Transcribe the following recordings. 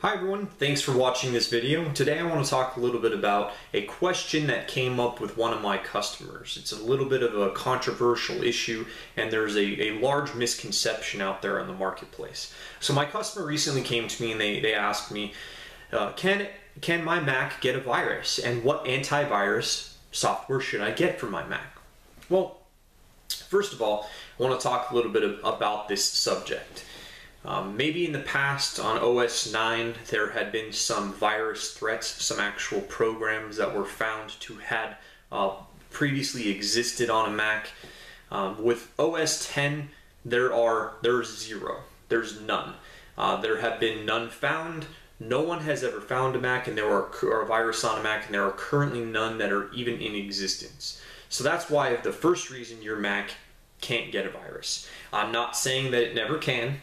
Hi everyone, thanks for watching this video. Today I want to talk a little bit about a question that came up with one of my customers. It's a little bit of a controversial issue and there's a, a large misconception out there in the marketplace. So my customer recently came to me and they, they asked me, uh, can, can my Mac get a virus and what antivirus software should I get for my Mac? Well, first of all, I want to talk a little bit of, about this subject. Um, maybe in the past on OS 9 there had been some virus threats, some actual programs that were found to had uh, previously existed on a Mac. Um, with OS 10 there are there's zero, there's none. Uh, there have been none found. No one has ever found a Mac, and there are a virus on a Mac, and there are currently none that are even in existence. So that's why the first reason your Mac can't get a virus. I'm not saying that it never can.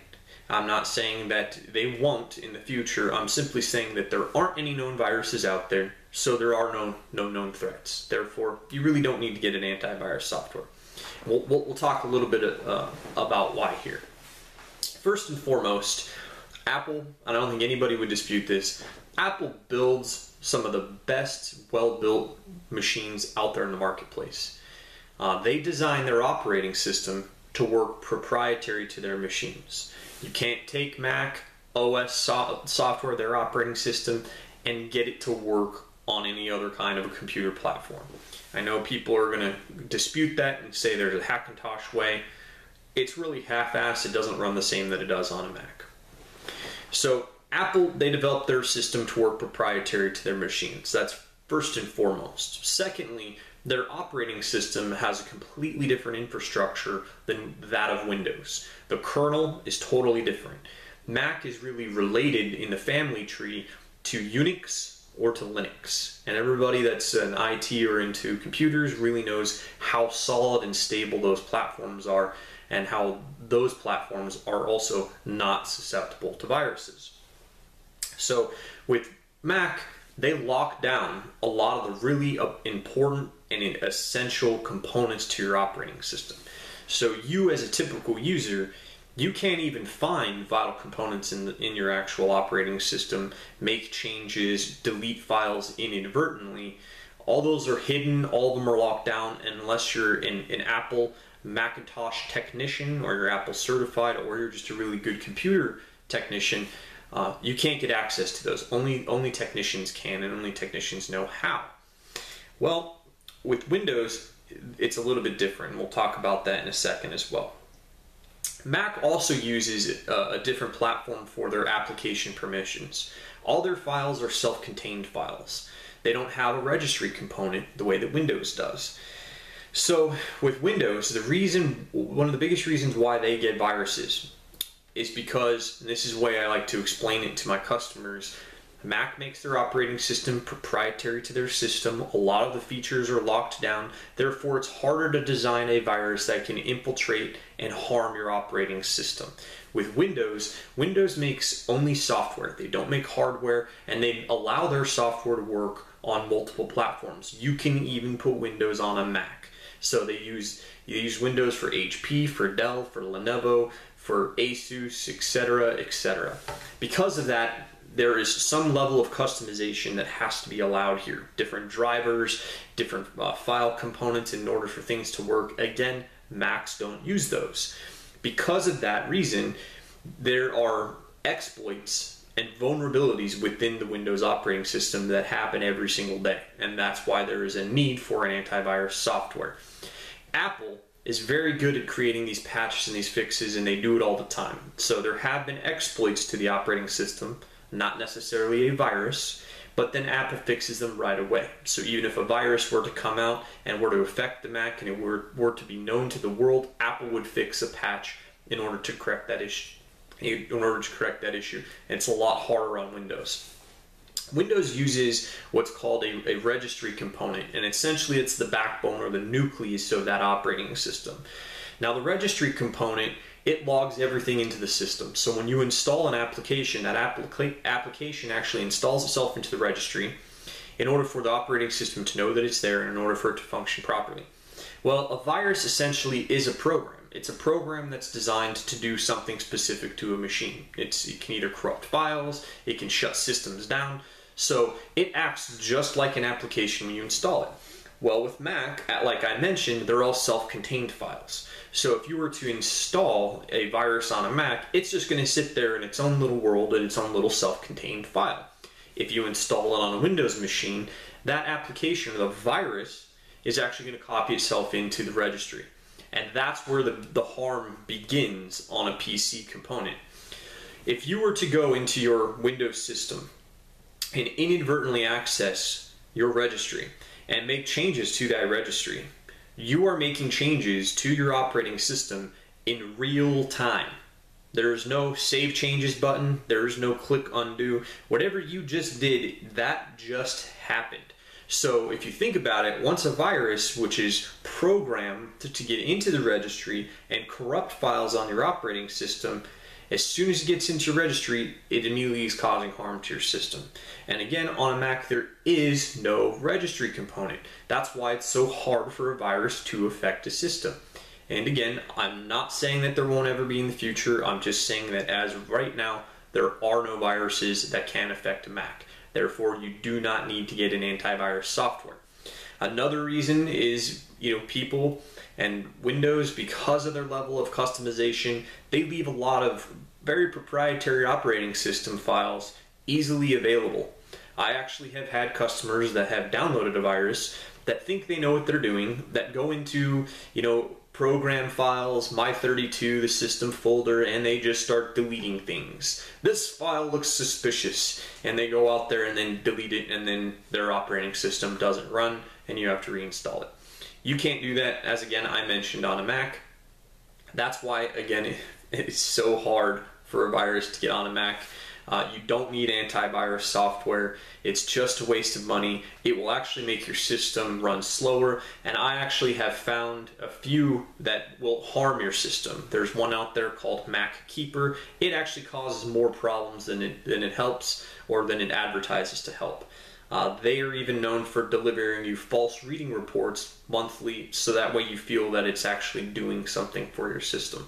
I'm not saying that they won't in the future. I'm simply saying that there aren't any known viruses out there, so there are no, no known threats. Therefore, you really don't need to get an antivirus software. We'll, we'll, we'll talk a little bit uh, about why here. First and foremost, Apple, and I don't think anybody would dispute this, Apple builds some of the best well-built machines out there in the marketplace. Uh, they design their operating system to work proprietary to their machines. You can't take Mac OS so software, their operating system, and get it to work on any other kind of a computer platform. I know people are going to dispute that and say there's a Hackintosh way. It's really half-assed. It doesn't run the same that it does on a Mac. So Apple, they developed their system to work proprietary to their machines. That's first and foremost. Secondly, their operating system has a completely different infrastructure than that of Windows. The kernel is totally different. Mac is really related in the family tree to Unix or to Linux. And everybody that's an IT or into computers really knows how solid and stable those platforms are and how those platforms are also not susceptible to viruses. So with Mac, they lock down a lot of the really uh, important and essential components to your operating system. So you as a typical user, you can't even find vital components in, the, in your actual operating system, make changes, delete files inadvertently. All those are hidden, all of them are locked down unless you're an, an Apple Macintosh technician or you're Apple certified or you're just a really good computer technician. Uh, you can't get access to those. Only, only technicians can and only technicians know how. Well, with Windows, it's a little bit different. We'll talk about that in a second as well. Mac also uses a, a different platform for their application permissions. All their files are self-contained files. They don't have a registry component the way that Windows does. So with Windows, the reason, one of the biggest reasons why they get viruses is because, this is the way I like to explain it to my customers, Mac makes their operating system proprietary to their system. A lot of the features are locked down. Therefore, it's harder to design a virus that can infiltrate and harm your operating system. With Windows, Windows makes only software. They don't make hardware and they allow their software to work on multiple platforms. You can even put Windows on a Mac. So they use you use Windows for HP, for Dell, for Lenovo, for Asus, etc., etc. Because of that, there is some level of customization that has to be allowed here. Different drivers, different uh, file components in order for things to work. Again, Macs don't use those. Because of that reason, there are exploits and vulnerabilities within the Windows operating system that happen every single day. And that's why there is a need for an antivirus software. Apple is very good at creating these patches and these fixes, and they do it all the time. So there have been exploits to the operating system not necessarily a virus, but then Apple fixes them right away. So even if a virus were to come out and were to affect the Mac and it were, were to be known to the world, Apple would fix a patch in order to correct that issue. In order to correct that issue, and it's a lot harder on Windows. Windows uses what's called a, a registry component, and essentially it's the backbone or the nucleus of that operating system. Now, the registry component it logs everything into the system. So when you install an application, that applica application actually installs itself into the registry in order for the operating system to know that it's there and in order for it to function properly. Well, a virus essentially is a program. It's a program that's designed to do something specific to a machine. It's, it can either corrupt files, it can shut systems down. So it acts just like an application when you install it. Well, with Mac, like I mentioned, they're all self-contained files. So if you were to install a virus on a Mac, it's just going to sit there in its own little world in its own little self-contained file. If you install it on a Windows machine, that application, or the virus, is actually going to copy itself into the registry. And that's where the, the harm begins on a PC component. If you were to go into your Windows system and inadvertently access your registry and make changes to that registry, you are making changes to your operating system in real time. There's no save changes button, there's no click undo. Whatever you just did, that just happened. So if you think about it, once a virus, which is programmed to, to, get into the registry and corrupt files on your operating system, as soon as it gets into your registry, it immediately is causing harm to your system. And again, on a Mac, there is no registry component. That's why it's so hard for a virus to affect a system. And again, I'm not saying that there won't ever be in the future. I'm just saying that as of right now, there are no viruses that can affect a Mac. Therefore, you do not need to get an antivirus software. Another reason is, you know, people and Windows, because of their level of customization, they leave a lot of very proprietary operating system files easily available. I actually have had customers that have downloaded a virus that think they know what they're doing, that go into, you know, program files, my32, the system folder, and they just start deleting things. This file looks suspicious, and they go out there and then delete it, and then their operating system doesn't run, and you have to reinstall it. You can't do that, as again I mentioned on a Mac. That's why, again, it's so hard for a virus to get on a Mac. Uh, you don't need antivirus software. It's just a waste of money. It will actually make your system run slower. And I actually have found a few that will harm your system. There's one out there called MacKeeper. It actually causes more problems than it, than it helps or than it advertises to help. Uh, they are even known for delivering you false reading reports monthly so that way you feel that it's actually doing something for your system.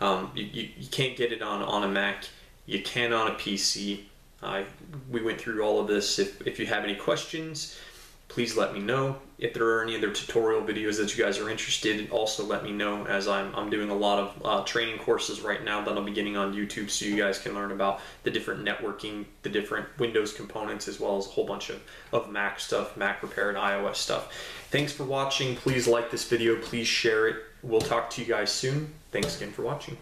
Um, you, you, you, can't get it on, on a Mac. You can on a PC. Uh, we went through all of this. If, if you have any questions, please let me know. If there are any other tutorial videos that you guys are interested in, also let me know as I'm, I'm doing a lot of uh, training courses right now that I'll be getting on YouTube so you guys can learn about the different networking, the different Windows components, as well as a whole bunch of, of Mac stuff, Mac repair and iOS stuff. Thanks for watching. Please like this video. Please share it. We'll talk to you guys soon. Thanks again for watching.